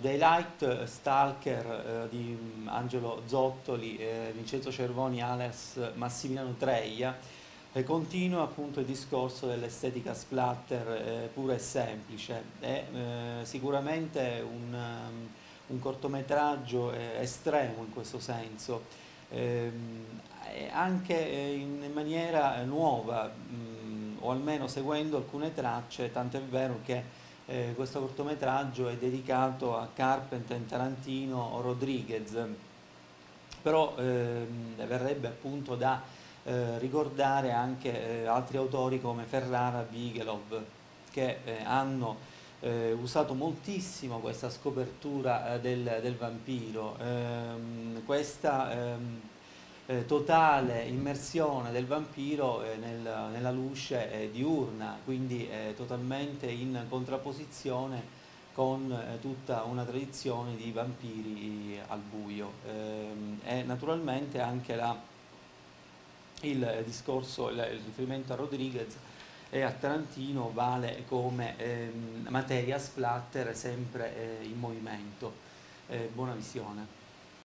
Daylight Stalker eh, di mm, Angelo Zottoli, eh, Vincenzo Cervoni, alias Massimiliano Treia, eh, continua appunto il discorso dell'estetica splatter eh, pura e semplice. È eh, sicuramente un, um, un cortometraggio eh, estremo in questo senso, ehm, anche in maniera nuova, mh, mm, o almeno seguendo alcune tracce, tant'è vero che eh, questo cortometraggio è dedicato a Carpenter, Tarantino, Rodriguez, però ehm, verrebbe appunto da eh, ricordare anche eh, altri autori come Ferrara, Bigelov, che eh, hanno eh, usato moltissimo questa scopertura eh, del, del, vampiro, ehm, questa ehm, eh, totale immersione del vampiro eh, nel, nella luce eh, diurna, quindi eh, totalmente in contrapposizione con eh, tutta una tradizione di vampiri al buio. Ehm, e naturalmente anche la, il discorso, il, il, riferimento a Rodriguez e a Tarantino vale come ehm, materia splatter sempre in movimento. buona visione.